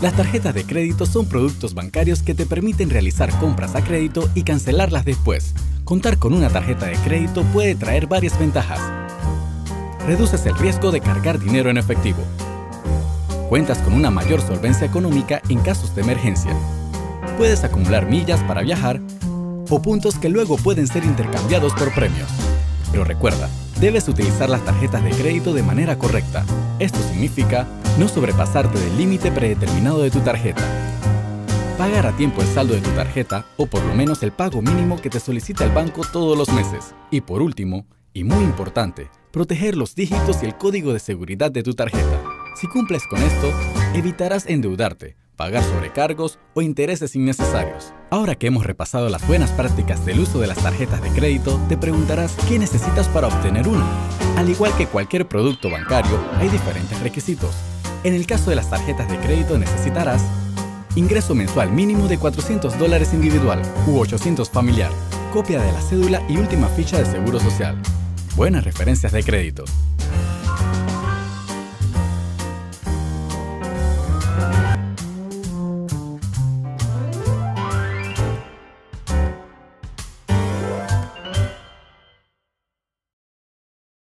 Las tarjetas de crédito son productos bancarios que te permiten realizar compras a crédito y cancelarlas después. Contar con una tarjeta de crédito puede traer varias ventajas. Reduces el riesgo de cargar dinero en efectivo. Cuentas con una mayor solvencia económica en casos de emergencia. Puedes acumular millas para viajar o puntos que luego pueden ser intercambiados por premios. Pero recuerda, debes utilizar las tarjetas de crédito de manera correcta. Esto significa no sobrepasarte del límite predeterminado de tu tarjeta. Pagar a tiempo el saldo de tu tarjeta o por lo menos el pago mínimo que te solicita el banco todos los meses. Y por último, y muy importante, proteger los dígitos y el código de seguridad de tu tarjeta. Si cumples con esto, evitarás endeudarte, pagar sobrecargos o intereses innecesarios. Ahora que hemos repasado las buenas prácticas del uso de las tarjetas de crédito, te preguntarás qué necesitas para obtener una. Al igual que cualquier producto bancario, hay diferentes requisitos. En el caso de las tarjetas de crédito necesitarás ingreso mensual mínimo de 400 dólares individual u 800 familiar, copia de la cédula y última ficha de seguro social. Buenas referencias de crédito.